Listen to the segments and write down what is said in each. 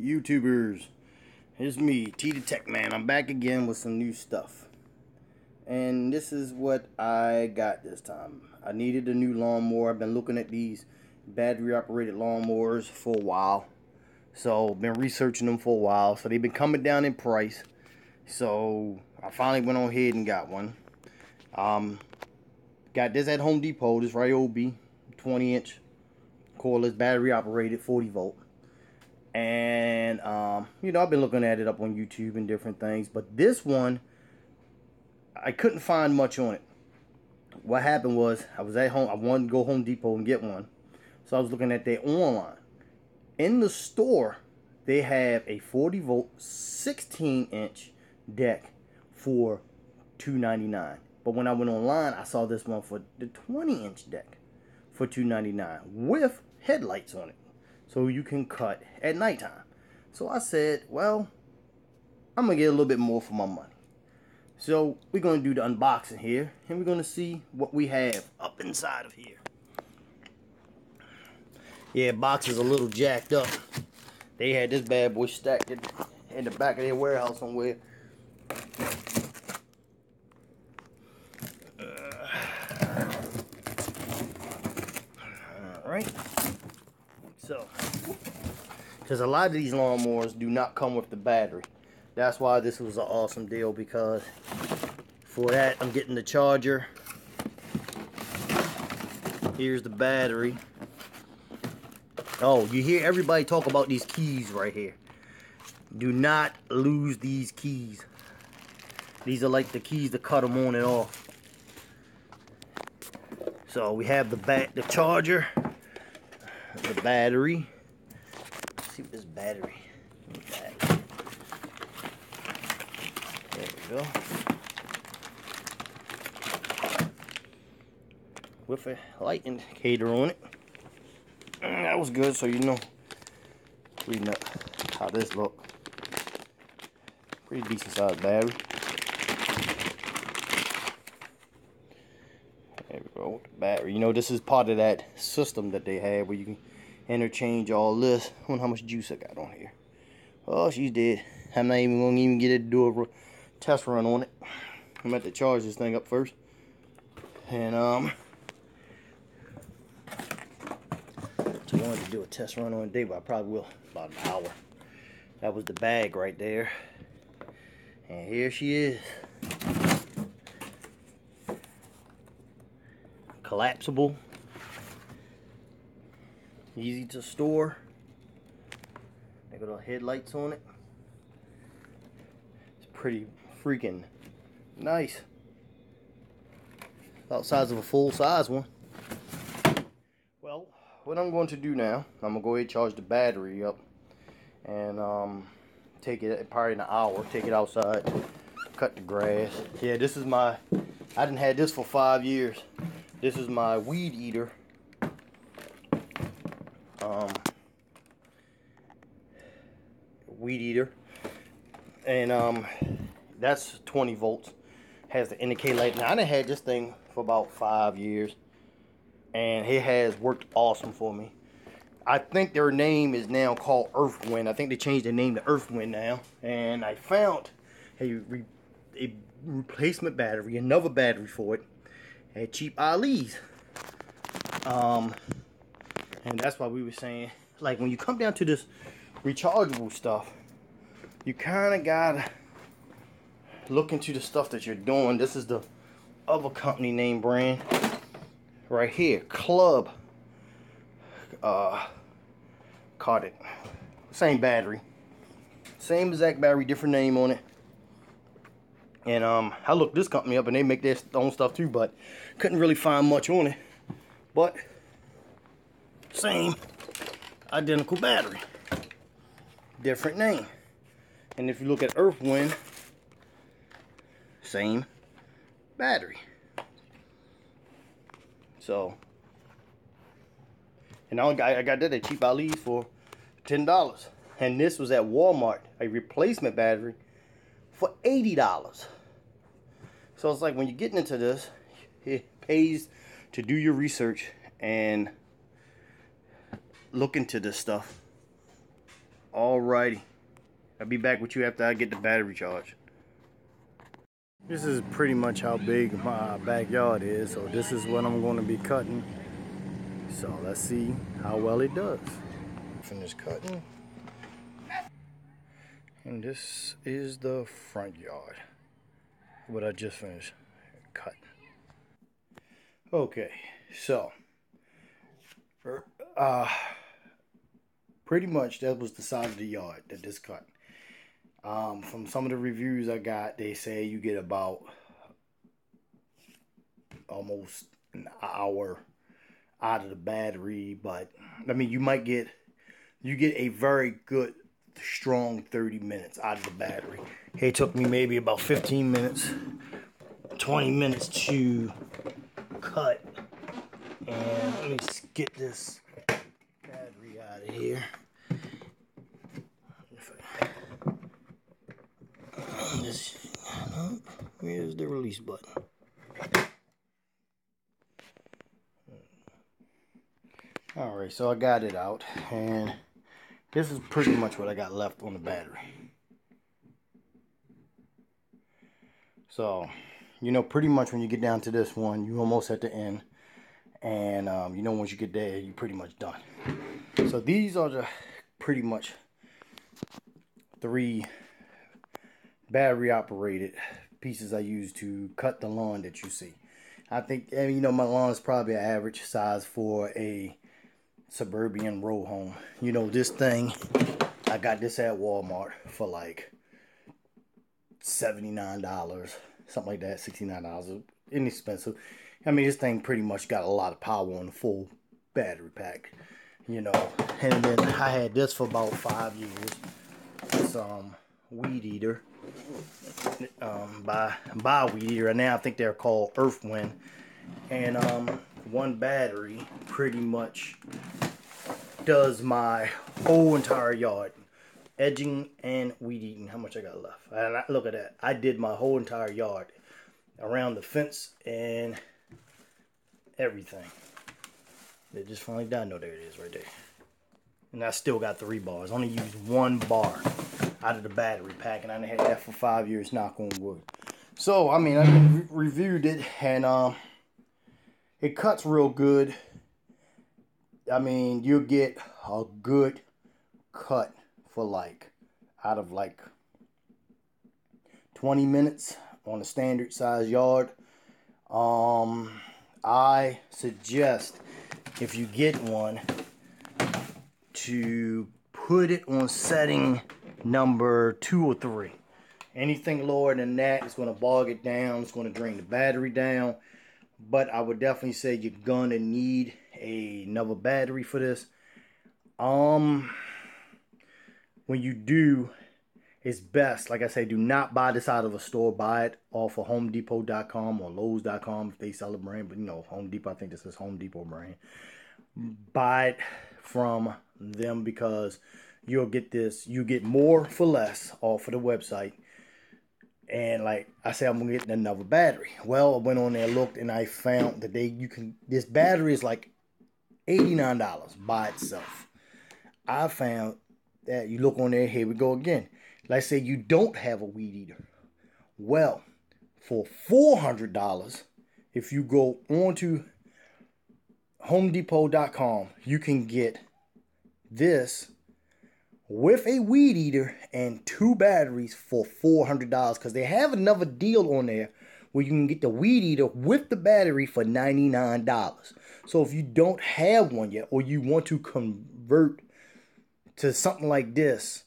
YouTubers, it's me, T the Tech Man. I'm back again with some new stuff. And this is what I got this time. I needed a new lawnmower. I've been looking at these battery operated lawnmowers for a while. So, been researching them for a while. So, they've been coming down in price. So, I finally went on ahead and got one. Um, got this at Home Depot. This Ryobi 20 inch cordless battery operated 40 volt and um, you know I've been looking at it up on YouTube and different things but this one I couldn't find much on it. What happened was I was at home I wanted to go Home Depot and get one so I was looking at their online. In the store they have a 40 volt 16 inch deck for 299 but when I went online I saw this one for the 20 inch deck for 299 with headlights on it so you can cut at nighttime. So I said, well, I'm gonna get a little bit more for my money. So we're gonna do the unboxing here and we're gonna see what we have up inside of here. Yeah, box is a little jacked up. They had this bad boy stacked in, in the back of their warehouse somewhere. All right. So, because a lot of these lawnmowers do not come with the battery. That's why this was an awesome deal because for that I'm getting the charger. Here's the battery. Oh, you hear everybody talk about these keys right here. Do not lose these keys. These are like the keys to cut them on and off. So we have the back, the charger, the battery. See this battery. There we go. With a light indicator on it. Mm, that was good, so you know. Reading up how this look. Pretty decent sized battery. There we go, battery. You know, this is part of that system that they have where you can interchange all this. I wonder how much juice I got on here. Oh, she's dead. I'm not even going to even get it to do a test run on it. I'm about to charge this thing up first. And, um, so I wanted to do a test run on today, but I probably will about an hour. That was the bag right there. And here she is. Collapsible Easy to store. They got little headlights on it. It's pretty freaking nice. About size of a full size one. Well, what I'm going to do now, I'm gonna go ahead and charge the battery up and um, take it probably in an hour, take it outside, cut the grass. Yeah, this is my, I didn't had this for five years. This is my weed eater um, weed eater. And um, that's 20 volts. Has the indicator light. Now I done had this thing for about five years and it has worked awesome for me. I think their name is now called Earthwind. I think they changed the name to Earthwind now. And I found a, re a replacement battery another battery for it at cheap Ali's. Um and that's why we were saying, like, when you come down to this rechargeable stuff, you kind of gotta look into the stuff that you're doing. This is the other company name brand right here, Club. Uh, caught it. Same battery, same exact battery, different name on it. And um, I looked this company up, and they make their own stuff too, but couldn't really find much on it. But same identical battery. Different name. And if you look at Earthwind, same battery. So, and I got, I got that at Cheap Ali's for $10. And this was at Walmart, a replacement battery for $80. So it's like when you're getting into this, it pays to do your research and look into this stuff. Alrighty. I'll be back with you after I get the battery charged. This is pretty much how big my backyard is. So this is what I'm going to be cutting. So let's see how well it does. Finish cutting. And this is the front yard. What I just finished cutting. Okay, so er, uh pretty much that was the size of the yard that this cut. Um, from some of the reviews I got, they say you get about almost an hour out of the battery, but I mean you might get you get a very good strong 30 minutes out of the battery. It took me maybe about 15 minutes, 20 minutes to cut. And let me get this here. This, where's the release button? Alright, so I got it out and this is pretty much what I got left on the battery. So, you know, pretty much when you get down to this one, you almost at the end. And, um, you know, once you get there, you're pretty much done. So these are the pretty much three battery operated pieces I use to cut the lawn that you see. I think, you know, my lawn is probably an average size for a suburban row home. You know, this thing, I got this at Walmart for like $79, something like that, $69. Inexpensive. I mean, this thing pretty much got a lot of power on the full battery pack, you know. And then I had this for about five years. It's um weed eater. Um by by weed eater. And now I think they're called Earthwind. And um one battery pretty much does my whole entire yard. Edging and weed eating. How much I got left? And I, look at that. I did my whole entire yard. Around the fence and everything. It just finally died. No, there it is right there. And I still got three bars. Only used one bar out of the battery pack. And I had that for five years, knock on wood. So, I mean, I re reviewed it and um, it cuts real good. I mean, you get a good cut for like out of like 20 minutes on a standard size yard. Um, I suggest if you get one to put it on setting number two or three. Anything lower than that is going to bog it down. It's going to drain the battery down. But I would definitely say you're going to need another battery for this. Um, when you do, it's best, like I say, do not buy this out of a store. Buy it off of HomeDepot.com or Lowe's.com if they sell a brand. But you know, Home Depot, I think this is Home Depot brand. Buy it from them because you'll get this. You get more for less off of the website. And like I said, I'm gonna get another battery. Well, I went on there, looked, and I found that they you can this battery is like $89 by itself. I found that you look on there, here we go again. Let's say you don't have a weed eater. Well, for $400, if you go onto homedepot.com, you can get this with a weed eater and two batteries for $400 because they have another deal on there where you can get the weed eater with the battery for $99. So if you don't have one yet or you want to convert to something like this,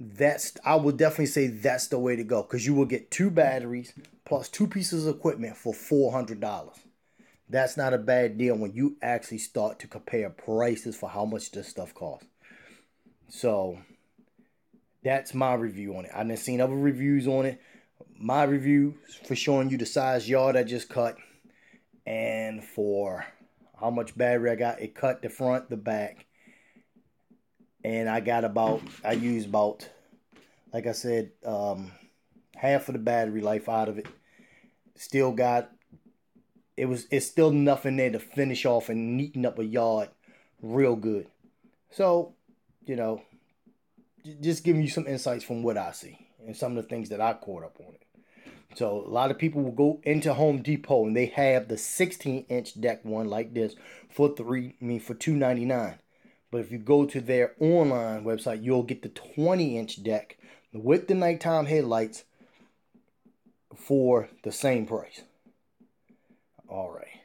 that's I would definitely say that's the way to go because you will get two batteries plus two pieces of equipment for $400. That's not a bad deal when you actually start to compare prices for how much this stuff costs. So that's my review on it. I've seen other reviews on it. My review for showing you the size yard I just cut and for how much battery I got. It cut the front, the back. And I got about, I used about, like I said, um, half of the battery life out of it. Still got, it was, it's still enough in there to finish off and neaten up a yard real good. So, you know, just giving you some insights from what I see and some of the things that I caught up on it. So a lot of people will go into Home Depot and they have the 16 inch deck one like this for three, I mean for 2.99. But if you go to their online website, you'll get the 20 inch deck with the nighttime headlights for the same price. All right.